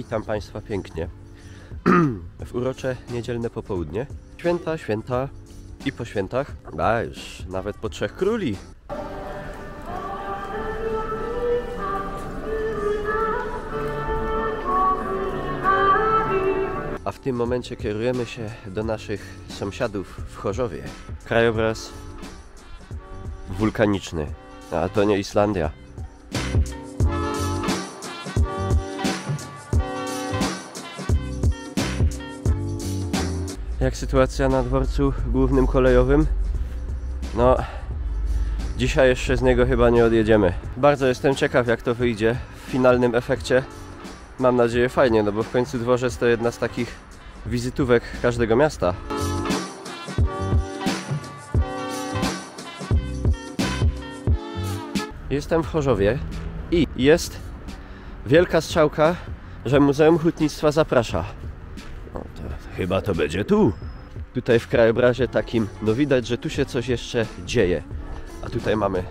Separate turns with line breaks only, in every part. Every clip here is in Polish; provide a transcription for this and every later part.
Witam Państwa pięknie. w urocze niedzielne popołudnie. Święta, święta i po świętach, a już nawet po trzech króli. A w tym momencie kierujemy się do naszych sąsiadów w Chorzowie. Krajobraz wulkaniczny, a to nie Islandia. Jak sytuacja na dworcu głównym kolejowym? No, dzisiaj jeszcze z niego chyba nie odjedziemy. Bardzo jestem ciekaw, jak to wyjdzie w finalnym efekcie. Mam nadzieję fajnie, no bo w końcu dworzec to jedna z takich wizytówek każdego miasta. Jestem w Chorzowie i jest wielka strzałka, że Muzeum Hutnictwa zaprasza. Chyba to będzie tu. Tutaj w krajobrazie takim, no widać, że tu się coś jeszcze dzieje. A tutaj mamy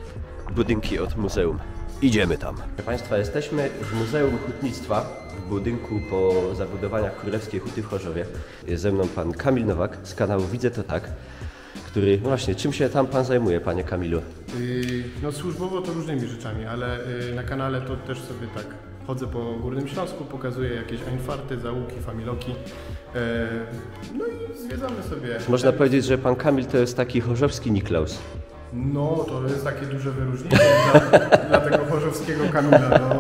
budynki od muzeum. Idziemy tam. Proszę Państwa, jesteśmy w Muzeum Hutnictwa w budynku po zabudowaniach Królewskiej Huty w Chorzowie. Jest ze mną pan Kamil Nowak z kanału Widzę to tak, który, no właśnie, czym się tam pan zajmuje, panie Kamilu?
Yy, No służbowo to różnymi rzeczami, ale yy, na kanale to też sobie tak chodzę po Górnym Śląsku, pokazuję jakieś einfarty, załuki, familoki. Yy, No i zwiedzamy sobie.
Można powiedzieć, że pan Kamil to jest taki chorzowski Niklaus.
No to jest takie duże wyróżnienie dla, dla tego chorzowskiego Kamila. No,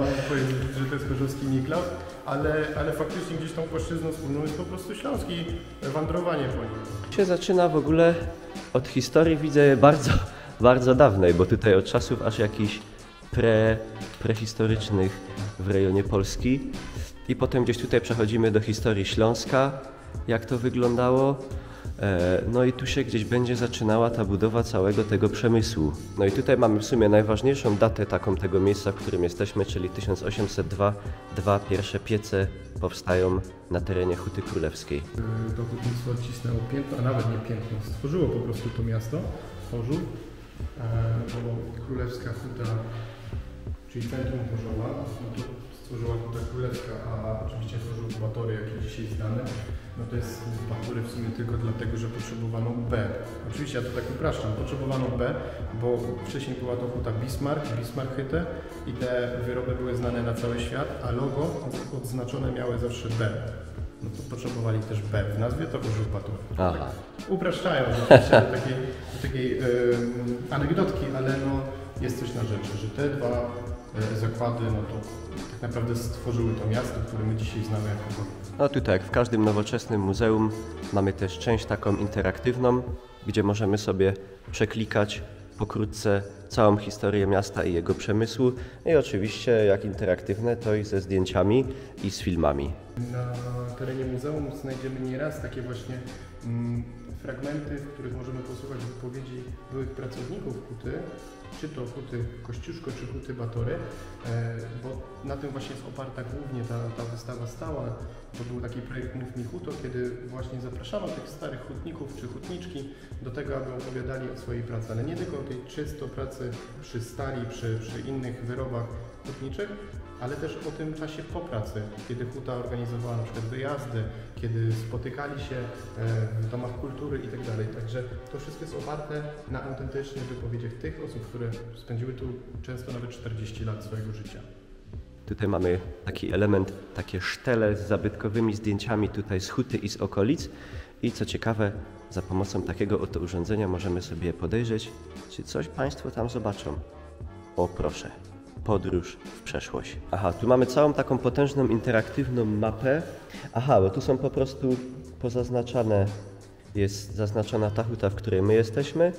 że to jest chorzowski Niklaus, ale, ale faktycznie gdzieś tą płaszczyzną wspólną jest po prostu śląski wandrowanie po nim.
się zaczyna w ogóle od historii, widzę bardzo, bardzo dawnej, bo tutaj od czasów aż jakichś pre, prehistorycznych w rejonie Polski. I potem gdzieś tutaj przechodzimy do historii Śląska, jak to wyglądało. E, No i tu się gdzieś będzie zaczynała ta budowa całego tego przemysłu. No i tutaj mamy w sumie najważniejszą datę taką tego miejsca, w którym jesteśmy, czyli 1802. Dwa pierwsze piece powstają na terenie Huty Królewskiej.
To hutnictwo odcisnęło piętno, a nawet nie piętno, stworzyło po prostu to miasto, Chorzów, e, bo królewska huta, czyli centrum Chorzowa, no to stworzyła huta królewska, a oczywiście Chorzów Batory, jak jest dzisiaj znany, no to jest Batory w sumie tylko dlatego, że potrzebowano B. Oczywiście ja to tak upraszczam, potrzebowano B, bo wcześniej była to huta Bismarck, Bismarck Hütte i te wyroby były znane na cały świat, a logo odznaczone miały zawsze B. No to potrzebowali też B w nazwie, to Chorzów Batory.
Aha.
Upraszczając oczywiście do takiej, do takiej em, anegdotki, ale no, jest coś na rzeczy, że te dwa zakłady, no to tak naprawdę stworzyły to miasto, które my dzisiaj znamy jako Chorzów.
No tutaj, jak w każdym nowoczesnym muzeum, mamy też część taką interaktywną, gdzie możemy sobie przeklikać pokrótce całą historię miasta i jego przemysłu. I oczywiście, jak interaktywne, to i ze zdjęciami i z filmami.
Na terenie muzeum znajdziemy nieraz takie właśnie mm, fragmenty, w których możemy posłuchać wypowiedzi byłych pracowników Huty, czy to Huty Kościuszko, czy Huty Batory, e, bo na tym właśnie jest oparta głównie ta, ta wystawa stała. To był taki projekt Mów mi Huto, kiedy właśnie zapraszano tych starych hutników czy hutniczki do tego, aby opowiadali o swojej pracy, ale nie tylko o tej czysto pracy przy stali, przy, przy innych wyrobach hutniczych, ale też o tym czasie po pracy, kiedy Huta organizowała na przykład wyjazdy, kiedy spotykali się e, w domach kultury itd. Także to wszystko jest oparte na autentycznych wypowiedziach tych osób, które spędziły tu często nawet 40 lat swojego życia.
Tutaj mamy taki element, takie sztele z zabytkowymi zdjęciami tutaj z huty i z okolic. I co ciekawe, za pomocą takiego oto urządzenia możemy sobie podejrzeć, czy coś Państwo tam zobaczą. O proszę, podróż w przeszłość. Aha, tu mamy całą taką potężną, interaktywną mapę. Aha, bo tu są po prostu pozaznaczane, jest zaznaczona ta huta, w której my jesteśmy,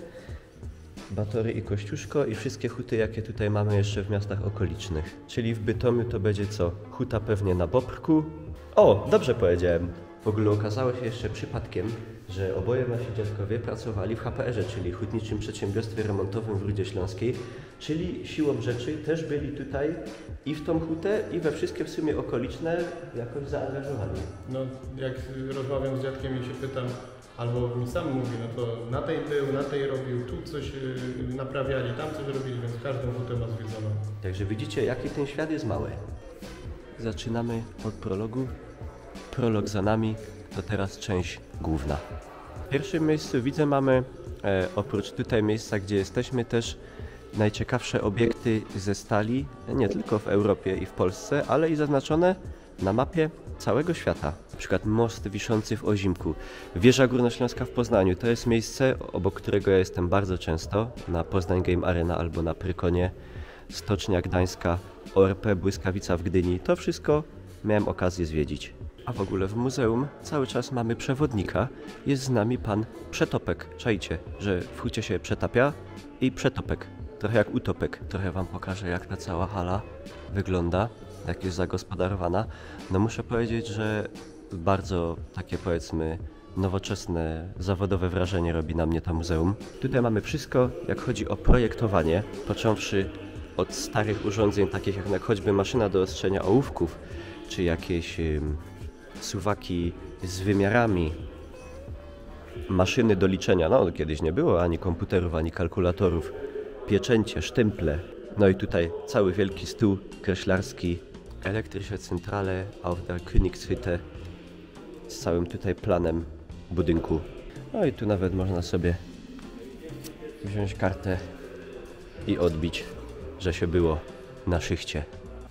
Batory i Kościuszko i wszystkie huty, jakie tutaj mamy jeszcze w miastach okolicznych. Czyli w Bytomiu to będzie co? Huta pewnie na Bobrku. O, dobrze powiedziałem. W ogóle okazało się jeszcze przypadkiem, że oboje nasi dziadkowie pracowali w HPR-ze, czyli Hutniczym Przedsiębiorstwie Remontowym w Rudzie Śląskiej, czyli siłą rzeczy też byli tutaj i w tą hutę, i we wszystkie w sumie okoliczne jakoś zaangażowani.
No, jak rozmawiam z dziadkiem i się pytam, albo mi sam mówi, no to na tej był, na tej robił, tu coś y, naprawiali, tam coś robili, więc każdą hutę ma zwiedzoną.
Także widzicie, jaki ten świat jest mały. zaczynamy od prologu. Prolog za nami, to teraz część główna. W pierwszym miejscu widzę mamy, e, oprócz tutaj miejsca, gdzie jesteśmy, też najciekawsze obiekty ze stali, nie tylko w Europie i w Polsce, ale i zaznaczone na mapie całego świata. Na przykład most wiszący w Ozimku, wieża górnośląska w Poznaniu. To jest miejsce, obok którego ja jestem bardzo często, na Poznań Game Arena albo na Prykonie, Stocznia Gdańska, ORP Błyskawica w Gdyni. To wszystko miałem okazję zwiedzić. A w ogóle w muzeum cały czas mamy przewodnika. Jest z nami pan Przetopek. Czajcie, że w hucie się przetapia i Przetopek. Trochę jak utopek. Trochę wam pokażę, jak ta cała hala wygląda, jak jest zagospodarowana. No muszę powiedzieć, że bardzo takie powiedzmy nowoczesne, zawodowe wrażenie robi na mnie to muzeum. Tutaj mamy wszystko, jak chodzi o projektowanie, począwszy od starych urządzeń, takich jak choćby maszyna do ostrzenia ołówków, czy jakieś suwaki z wymiarami, maszyny do liczenia. No, kiedyś nie było ani komputerów, ani kalkulatorów, pieczęcie, sztymple. No i tutaj cały wielki stół kreślarski, elektrische Zentrale auf der Königshütte z całym tutaj planem budynku. No i tu nawet można sobie wziąć kartę i odbić, że się było na szychcie.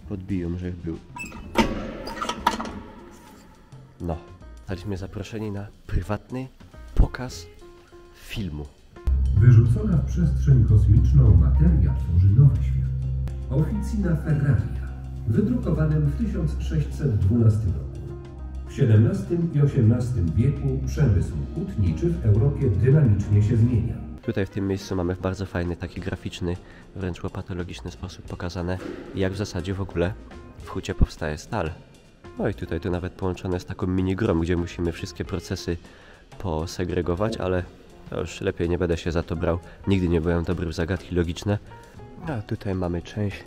Podbiją, że był. No, zostaliśmy zaproszeni na prywatny pokaz filmu.
Wyrzucona w przestrzeń kosmiczną materia tworzy nowy świat. Oficina Ferraria, wydrukowanym w 1612 roku. W XVII i XVIII wieku przemysł hutniczy w Europie dynamicznie się zmienia.
Tutaj w tym miejscu mamy w bardzo fajny, taki graficzny, wręcz łopatologiczny sposób pokazane, jak w zasadzie w ogóle w hucie powstaje stal. No i tutaj to nawet połączone z taką mini grą, gdzie musimy wszystkie procesy posegregować, ale już lepiej nie będę się za to brał. Nigdy nie byłem dobry w zagadki logiczne. A tutaj mamy część,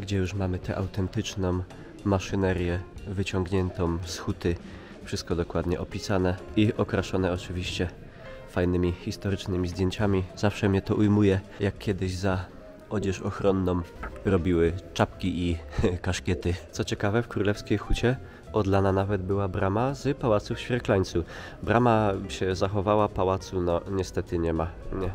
gdzie już mamy tę autentyczną maszynerię wyciągniętą z huty. Wszystko dokładnie opisane i okraszone oczywiście fajnymi historycznymi zdjęciami. Zawsze mnie to ujmuje, jak kiedyś za odzież ochronną robiły czapki i kaszkiety. Co ciekawe, w królewskiej hucie odlana nawet była brama z pałacu w Świerklańcu. Brama się zachowała, pałacu no niestety nie ma. Nie,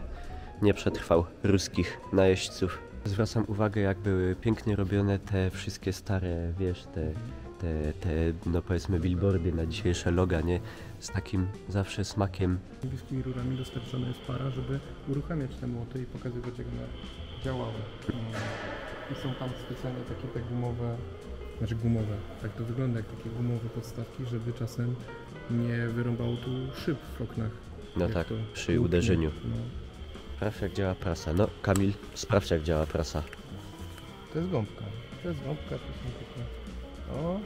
nie przetrwał ruskich najeźdźców. Zwracam uwagę, jak były pięknie robione te wszystkie stare, wiesz, te, te, te no powiedzmy billboardy na dzisiejsze loga, nie? Z takim zawsze smakiem
Niebieskimi rurami dostarczona jest para, żeby uruchamiać te młoty i pokazywać jak one działały. Mm. I są tam specjalnie takie te gumowe, znaczy gumowe, tak to wygląda jak takie gumowe podstawki, żeby czasem nie wyrąbało tu szyb w oknach.
No tak,
to
przy uderzeniu.
No.
Sprawdź jak działa prasa. No, Kamil, sprawdź jak działa prasa.
To jest gąbka. To jest gąbka, to są takie... O!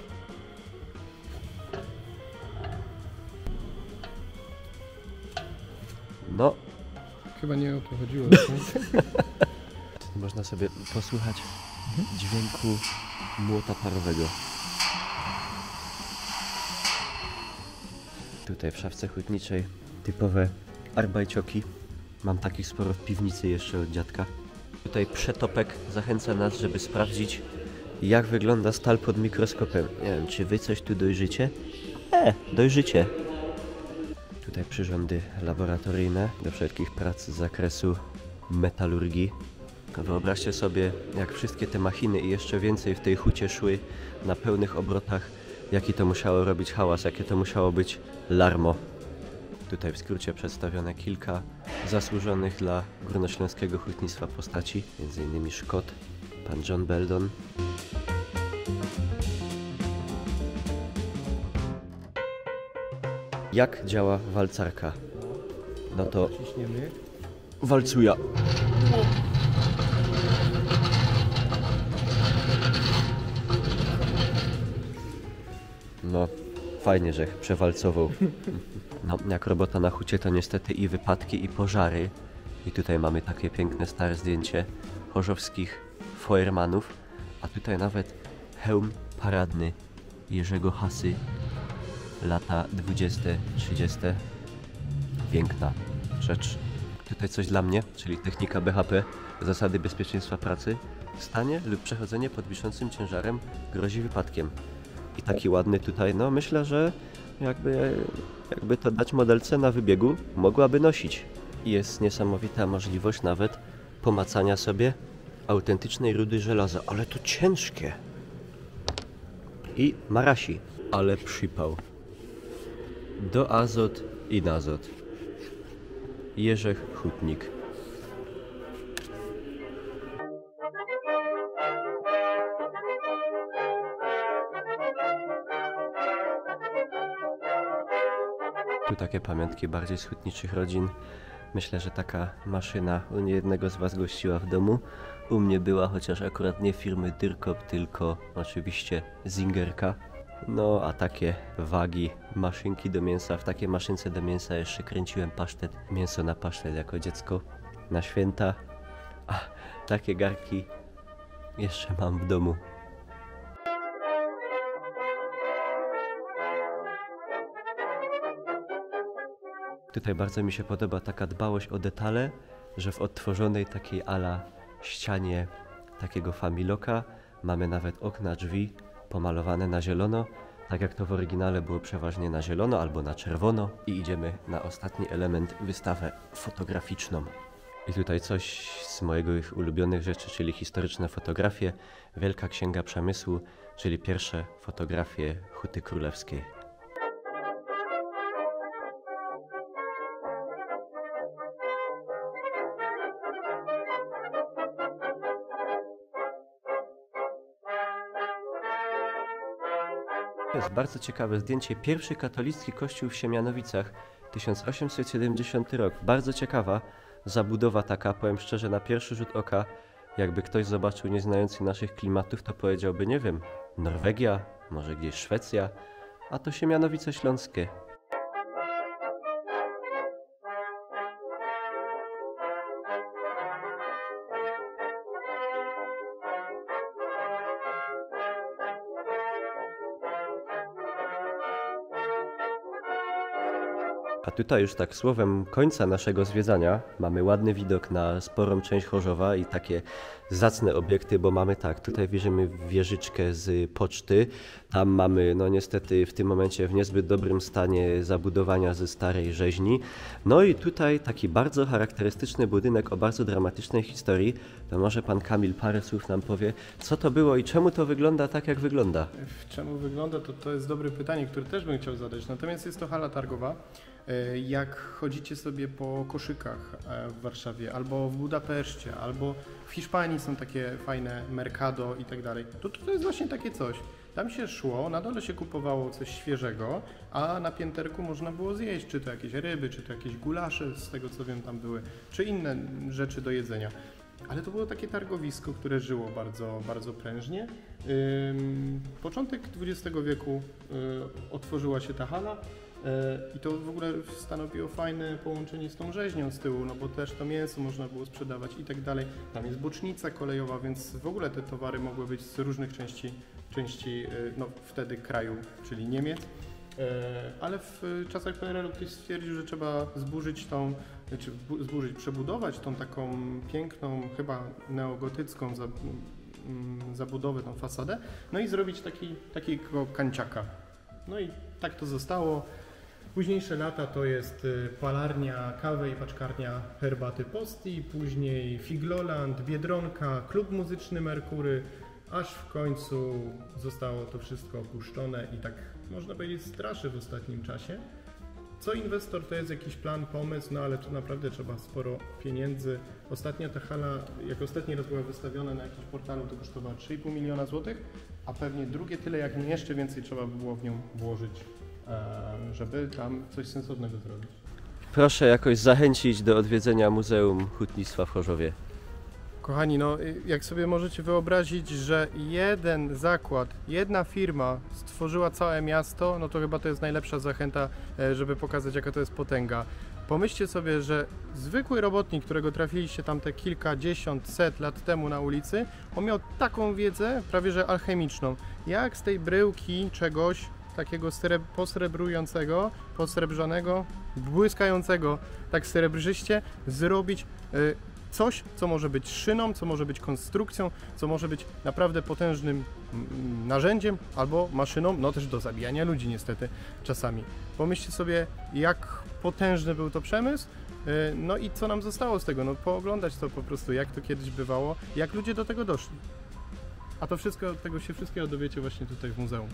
No,
Chyba nie o to chodziło.
można sobie posłuchać dźwięku młota parowego. Tutaj w szafce hutniczej typowe arbajcioki. Mam takich sporo w piwnicy jeszcze od dziadka. Tutaj przetopek zachęca nas, żeby sprawdzić jak wygląda stal pod mikroskopem. Nie wiem, czy wy coś tu dojrzycie? E, dojrzycie. Tutaj przyrządy laboratoryjne do wszelkich prac z zakresu metalurgii. Wyobraźcie sobie, jak wszystkie te machiny i jeszcze więcej w tej hucie szły na pełnych obrotach, jaki to musiało robić hałas, jakie to musiało być larmo. Tutaj w skrócie przedstawione kilka zasłużonych dla górnośląskiego hutnictwa postaci, m.in. Szkot, pan John Beldon. Jak działa walcarka? No to walcuja. No, fajnie, że przewalcował. No, jak robota na hucie, to niestety i wypadki, i pożary. I tutaj mamy takie piękne stare zdjęcie chorzowskich Feuermanów, a tutaj nawet hełm paradny Jerzego Hasy, lata 20-30. Piękna rzecz. Tutaj coś dla mnie, czyli technika BHP, zasady bezpieczeństwa pracy. Stanie lub przechodzenie pod wiszącym ciężarem grozi wypadkiem. I taki ładny tutaj, no myślę, że jakby, jakby to dać modelce na wybiegu, mogłaby nosić. Jest niesamowita możliwość nawet pomacania sobie autentycznej rudy żelaza, ale to ciężkie. I marasi, ale przypał. Do azot i nazot. Jerzech Hutnik. Tu takie pamiątki bardziej z hutniczych rodzin. Myślę, że taka maszyna u niejednego z Was gościła w domu. U mnie była, chociaż akurat nie firmy Dyrkop, tylko oczywiście Zingerka. No a takie wagi, maszynki do mięsa, w takie maszynce do mięsa jeszcze kręciłem pasztet, mięso na pasztet jako dziecko na święta. A takie garki jeszcze mam w domu. Tutaj bardzo mi się podoba taka dbałość o detale, że w odtworzonej takiej ala ścianie takiego familoka mamy nawet okna, drzwi pomalowane na zielono, tak jak to w oryginale było przeważnie na zielono albo na czerwono. I idziemy na ostatni element, wystawę fotograficzną. I tutaj coś z mojego ich ulubionych rzeczy, czyli historyczne fotografie, Wielka Księga Przemysłu, czyli pierwsze fotografie Huty Królewskiej. Bardzo ciekawe zdjęcie. Pierwszy katolicki kościół w Siemianowicach, 1870 rok. Bardzo ciekawa zabudowa taka, powiem szczerze, na pierwszy rzut oka. Jakby ktoś zobaczył nieznający naszych klimatów, to powiedziałby, nie wiem, Norwegia, może gdzieś Szwecja, a to Siemianowice Śląskie. Tutaj już tak słowem końca naszego zwiedzania mamy ładny widok na sporą część Chorzowa i takie zacne obiekty, bo mamy tak, tutaj bierzemy wieżyczkę z poczty, tam mamy no niestety w tym momencie w niezbyt dobrym stanie zabudowania ze starej rzeźni. No i tutaj taki bardzo charakterystyczny budynek o bardzo dramatycznej historii. To może pan Kamil parę słów nam powie, co to było i czemu to wygląda tak, jak wygląda.
Czemu wygląda, to, to jest dobre pytanie, które też bym chciał zadać. Natomiast jest to hala targowa. E, Jak chodzicie sobie po koszykach e, w Warszawie, albo w Budapeszcie, albo w Hiszpanii są takie fajne Mercado i tak dalej, to to jest właśnie takie coś. Tam się szło, na dole się kupowało coś świeżego, a na pięterku można było zjeść, czy to jakieś ryby, czy to jakieś gulasze, z tego co wiem tam były, czy inne rzeczy do jedzenia. Ale to było takie targowisko, które żyło bardzo, bardzo prężnie. Początek XX wieku y, otworzyła się ta hala i to w ogóle stanowiło fajne połączenie z tą rzeźnią z tyłu, no bo też to mięso można było sprzedawać i tak dalej. Tam jest bocznica kolejowa, więc w ogóle te towary mogły być z różnych części, części y, no, wtedy kraju, czyli Niemiec. E, Ale w czasach PRL-u ktoś stwierdził, że trzeba zburzyć tą, czy bu- zburzyć, przebudować tą taką piękną, chyba neogotycką mm, zabudowę, tą fasadę, no i zrobić taki, takiego kanciaka. No i tak to zostało. Późniejsze lata to jest y, palarnia kawy i paczkarnia herbaty Posti, później Figloland, Biedronka, klub muzyczny Merkury, aż w końcu zostało to wszystko opuszczone i tak można powiedzieć straszy w ostatnim czasie. Co inwestor to jest jakiś plan, pomysł, no ale tu naprawdę trzeba sporo pieniędzy. Ostatnia ta hala, jak ostatni raz była wystawiona na jakimś portalu, to kosztowała 3,5 miliona złotych, a pewnie drugie tyle, jak nie jeszcze więcej trzeba by było w nią włożyć, żeby tam coś sensownego zrobić.
Proszę jakoś zachęcić do odwiedzenia Muzeum Hutnictwa w Chorzowie.
Kochani, no y, jak sobie możecie wyobrazić, że jeden zakład, jedna firma stworzyła całe miasto, no to chyba to jest najlepsza zachęta, e, żeby pokazać jaka to jest potęga. Pomyślcie sobie, że zwykły robotnik, którego trafiliście tam te kilkadziesiąt, set lat temu na ulicy, on miał taką wiedzę, prawie że alchemiczną, jak z tej bryłki czegoś takiego sreb- posrebrującego, posrebrzanego, błyskającego tak srebrzyście, zrobić y, coś, co może być szyną, co może być konstrukcją, co może być naprawdę potężnym narzędziem albo maszyną, no też do zabijania ludzi niestety czasami. Pomyślcie sobie, jak potężny był to przemysł, yy, no i co nam zostało z tego, no pooglądać to po prostu, jak to kiedyś bywało, jak ludzie do tego doszli. A to wszystko, tego się wszystkiego dowiecie właśnie tutaj w muzeum.